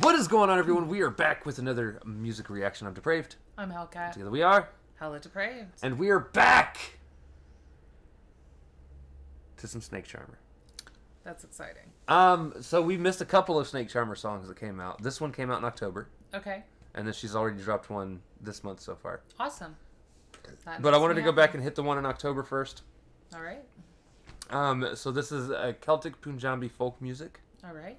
What is going on, everyone? We are back with another music reaction. I'm Depraved. I'm Hellcat. Together we are, Hella depraved. and we are back to some Snake Charmer. That's exciting. Um, so we missed a couple of Snake Charmer songs that came out. This one came out in October, Okay. and then she's already dropped one this month so far. Awesome. That But I wanted to go back and hit the one in October first. All right. Um, so this is uh, Celtic Punjabi folk music, All right.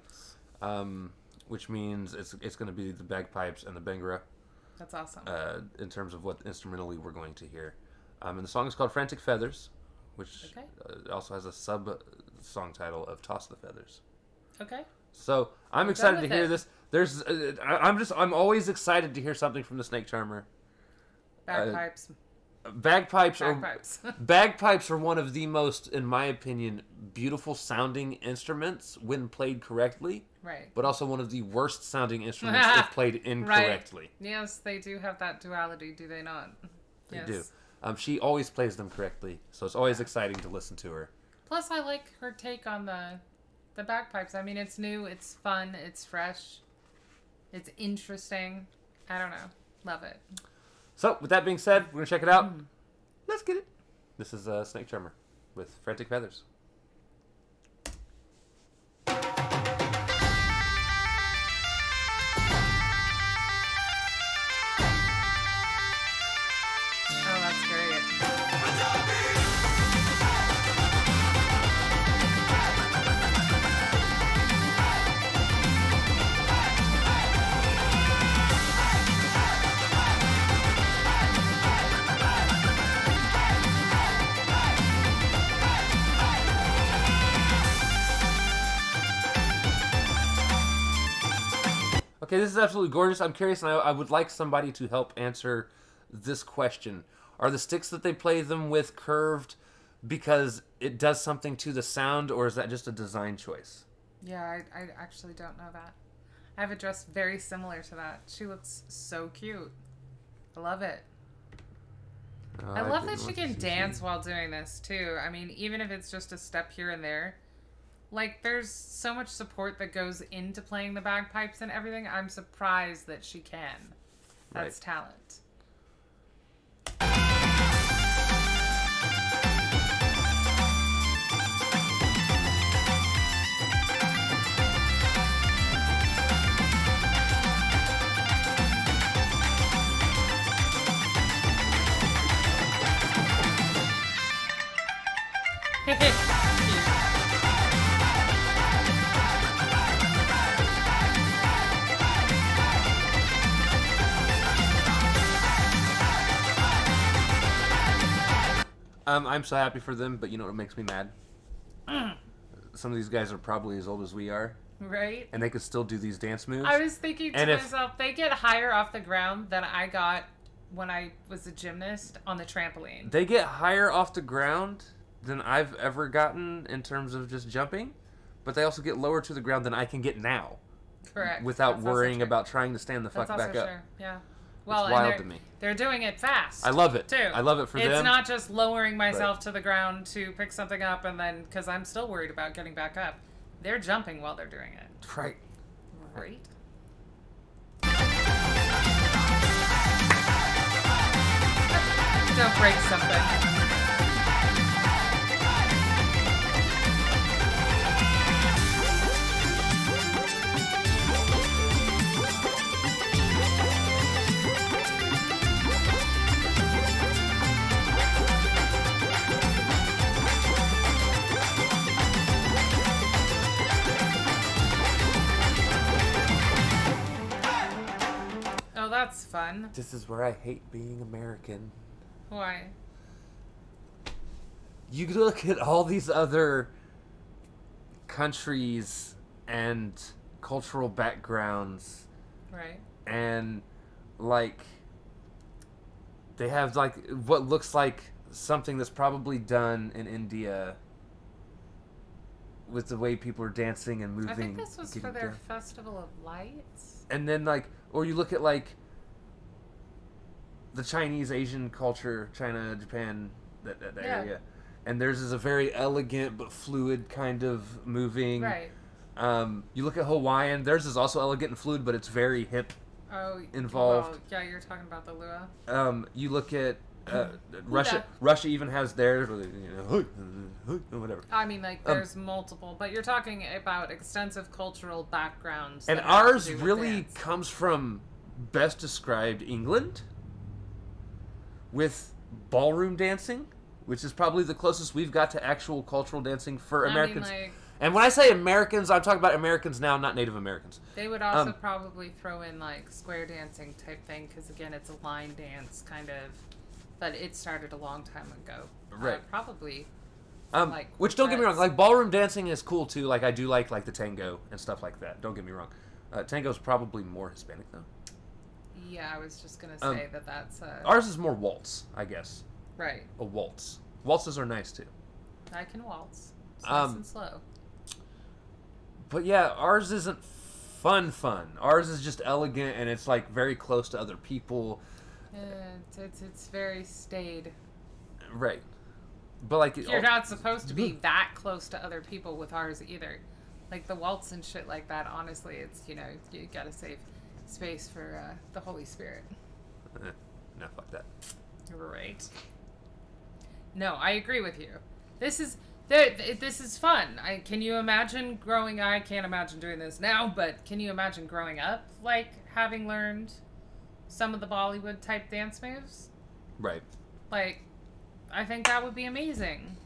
um, which means it's it's going to be the bagpipes and the bhangra. That's awesome. uh, in terms of what instrumentally we're going to hear. Um, and the song is called Frantic Feathers, which Okay. uh, also has a sub song title of Toss the Feathers. okay. So I'm done excited to hear it. this. There's, uh, I'm just, I'm always excited to hear something from the Snake Charmer. Bagpipes. Bagpipes are Bagpipes. bagpipes are one of the most, in my opinion, beautiful sounding instruments when played correctly, right. but also one of the worst sounding instruments if played incorrectly. Right. Yes, they do have that duality, do they not? They yes. do. Um, she always plays them correctly, so it's always exciting to listen to her. Plus, I like her take on the the bagpipes. I mean, it's new, it's fun, it's fresh, it's interesting. I don't know. Love it. So, with that being said, we're gonna check it out. Mm. Let's get it. This is uh, Snake Charmer with Frantic Feathers. Okay, this is absolutely gorgeous. I'm curious, and I, I would like somebody to help answer this question: Are the sticks that they play them with curved because it does something to the sound, or is that just a design choice? Yeah, I, I actually don't know that. I have a dress very similar to that. She looks so cute. I love it. Uh, I love that didn't she can dance while doing this too. I mean, even if it's just a step here and there. Like there's so much support that goes into playing the bagpipes and everything. I'm surprised that she can. That's talent. Um, I'm so happy for them, but you know what makes me mad? Some of these guys are probably as old as we are, right? and they could still do these dance moves. I was thinking to And if- myself, they get higher off the ground than I got when I was a gymnast on the trampoline. They get higher off the ground than I've ever gotten in terms of just jumping, but they also get lower to the ground than I can get now Correct. without That's worrying about trying to stand the fuck That's also back up. true. Yeah. Well, it's wild they're, to me. they're doing it fast. I love it. too. I love it for it's them. It's not just lowering myself to the ground to pick something up and then because I'm still worried about getting back up. They're jumping while they're doing it. right. Right. Don't break something. Oh, that's fun. This is where I hate being American. Why? You look at all these other countries and cultural backgrounds Right. and like they have like what looks like something that's probably done in India with the way people are dancing and moving. I think this was for their down. Festival of Lights. and then like or you look at like the Chinese Asian culture, China, Japan, that, that Yeah. area. And theirs is a very elegant but fluid kind of moving. Right. Um, you look at Hawaiian. Theirs is also elegant and fluid, but it's very hip. Oh, Involved. Well, yeah, you're talking about the hula. Um, you look at uh, Russia. Russia even has theirs. You know, whatever. I mean, like, Um, there's multiple, but you're talking about extensive cultural backgrounds. And that have to ours really dance. comes from best described England with ballroom dancing, which is probably the closest we've got to actual cultural dancing for I mean, Americans. like, and when I say Americans, I'm talking about Americans now, not Native Americans. they would also um, probably throw in like square dancing type thing because again, it's a line dance kind of, but it started a long time ago. Uh, Right. probably. Um, Like which don't get me wrong, like ballroom dancing is cool too. Like I do like like the tango and stuff like that. Don't get me wrong. Uh, tango's probably more Hispanic though. Yeah, I was just gonna Um, say that that's uh, Ours is more waltz, I guess. right. A waltz. Waltzes are nice too. I can waltz. It's Um, nice and slow. But yeah, ours isn't fun fun. Ours is just elegant and it's like very close to other people. Uh, it's, it's it's very staid. Right. But like You're not supposed to be that close to other people with ours either. Like the waltz and shit like that. Honestly, it's you know you gotta save space for uh, the Holy Spirit. Eh, no, fuck that. Right. No, I agree with you. This is th- th- this is fun. I can you imagine growing? I can't imagine doing this now, but can you imagine growing up like having learned some of the Bollywood type dance moves? Right. Like, I think that would be amazing.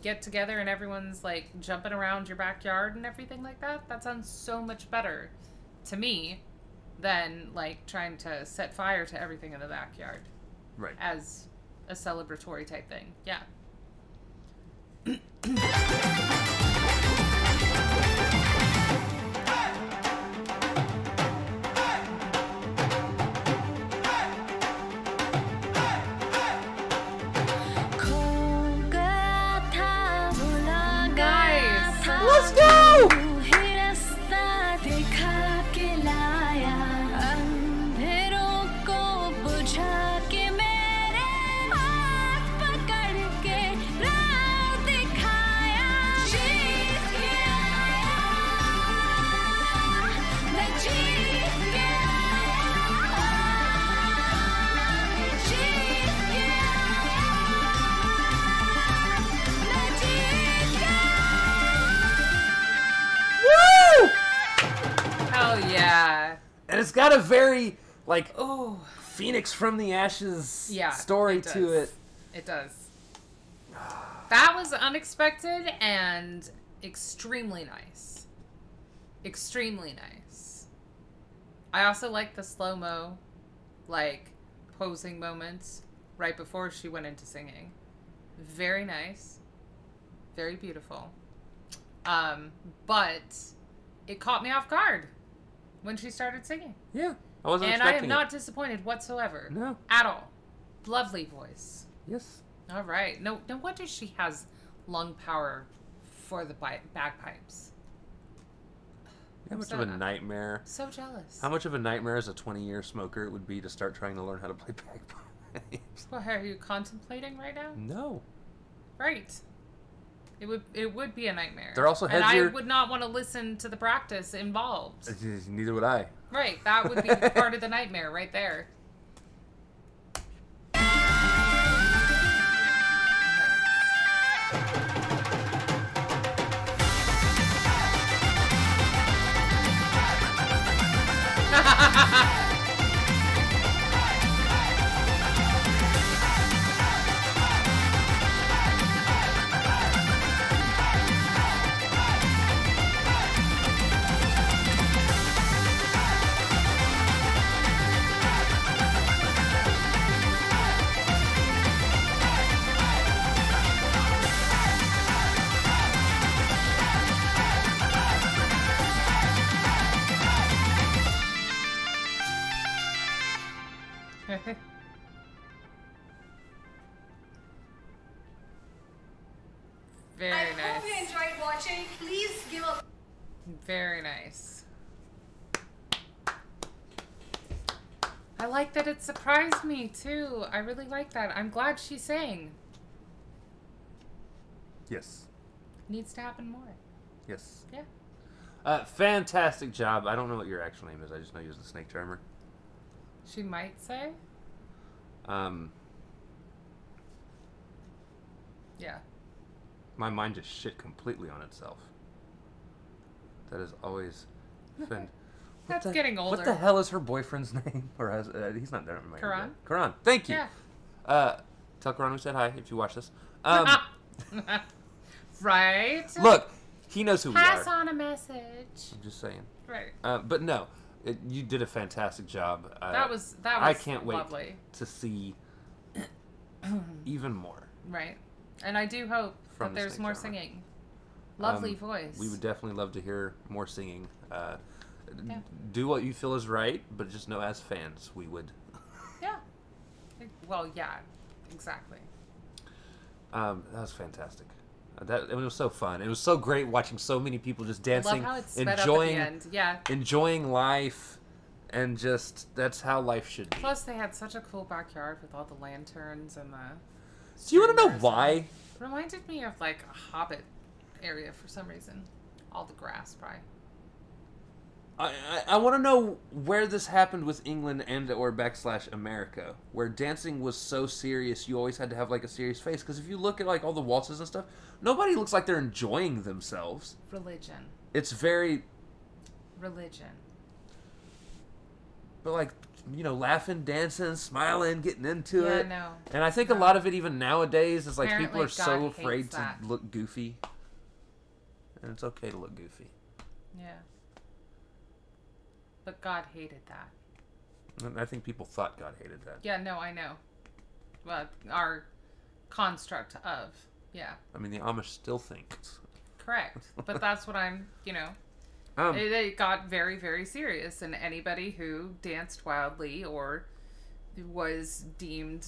Get together and everyone's like jumping around your backyard and everything like that. That sounds so much better to me than like trying to set fire to everything in the backyard Right. as a celebratory type thing. Yeah. it's got a very like Oh, Phoenix from the Ashes Yeah, story it to it. it does. That was unexpected and extremely nice. Extremely nice. I also like the slow mo, like posing moments right before she went into singing. Very nice. Very beautiful. Um, but it caught me off guard when she started singing. Yeah. I wasn't And I am expecting not disappointed whatsoever. No. At all. Lovely voice. Yes. All right. No, no wonder she has lung power for the bagpipes. How much so of a nightmare? So jealous. How much of a nightmare as a 20 year smoker it would be to start trying to learn how to play bagpipes? What are you contemplating right now? No. Right. It would it would be a nightmare. They're also heavier. and I would not want to listen to the practice involved. Neither would I. Right. That would be part of the nightmare right there. Very nice. I like that it surprised me too. I really like that. I'm glad she sang. Yes. Needs to happen more. Yes. Yeah. Uh, fantastic job. I don't know what your actual name is. I just know you as the snake charmer. She might say. Um, Yeah. my mind just shit completely on itself. That is always. Fin- That's the- getting older. What the hell is her boyfriend's name? Or has, uh, he's not there. Karan? Karan. Thank you. Yeah. Uh, tell Karan we said hi if you watch this. Um, right. look, he knows who we are. Pass on a message. I'm just saying. Right. Uh, but no, it, you did a fantastic job. Uh, That was that was I can't wait lovely. to see even more. Right. And I do hope From that there's more charmer. singing. Lovely Um, voice. We would definitely love to hear more singing. Uh, Yeah. Do what you feel is right, but just know as fans, we would. Yeah. Well, yeah. Exactly. Um, that was fantastic. Uh, That it was so fun. It was so great watching so many people just dancing, love how it sped enjoying, up at the end. Yeah. enjoying life, and just that's how life should be. Plus, they had such a cool backyard with all the lanterns and the. Do you want to know why? Reminded me of like a Hobbit area for some reason. All the grass, probably. I, I, I want to know where this happened with England and or backslash America, where dancing was so serious. You always had to have like a serious face because if you look at like all the waltzes and stuff, nobody looks like they're enjoying themselves. Religion. It's very, Religion. but like you know, laughing, dancing, smiling, getting into Yeah, it. no. And I think a uh, lot of it even nowadays is like people Apparently are so afraid to look goofy, and it's okay to look goofy. Yeah. But God hated that. And I think people thought God hated that. Yeah, no, I know. Well, our construct of. Yeah, I mean, the Amish still think. correct. But that's what I'm, you know. Um, It, it got very, very serious, and anybody who danced wildly or was deemed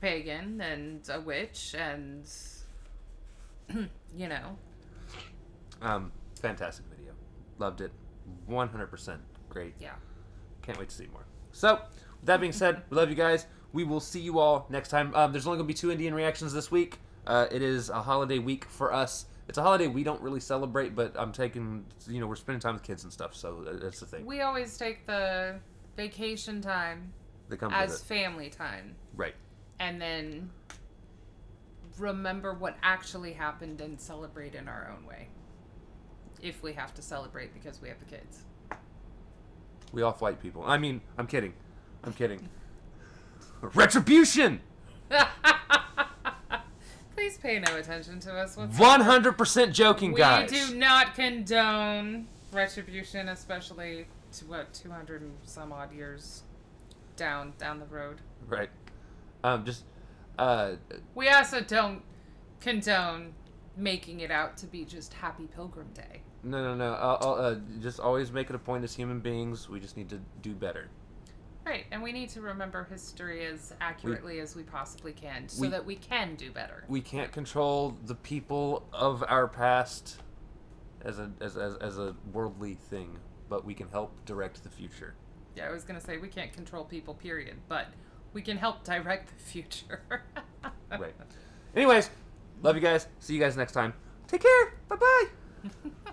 pagan and a witch and, you know, Um, fantastic video. Loved it. 100% great. yeah. Can't wait to see more. So, with that being said, we love you guys. We will see you all next time. Um, there's only going to be two Indian reactions this week. Uh, it is a holiday week for us. It's a holiday we don't really celebrate, but I'm taking, you know, we're spending time with kids and stuff, so that's the thing. We always take the vacation time as family time. Right. and then remember what actually happened and celebrate in our own way. If we have to celebrate because we have the kids. We off white people. I mean, I'm kidding. I'm kidding. Retribution! Please pay no attention to us. What's 100% joking, we guys. We do not condone retribution, especially to what 200 and some odd years down down the road. Right. Um, just, uh, We also don't condone making it out to be just Happy Pilgrim Day. No, no, no. I'll, I'll, uh, just always make it a point as human beings. We just need to do better. Right, and we need to remember history as accurately as we possibly can so we- that we can do better. We can't control the people of our past as a as, as, as a worldly thing, but we can help direct the future. Yeah, I was gonna say we can't control people, period, but we can help direct the future. Right. Anyways, love you guys. See you guys next time. Take care. Bye bye.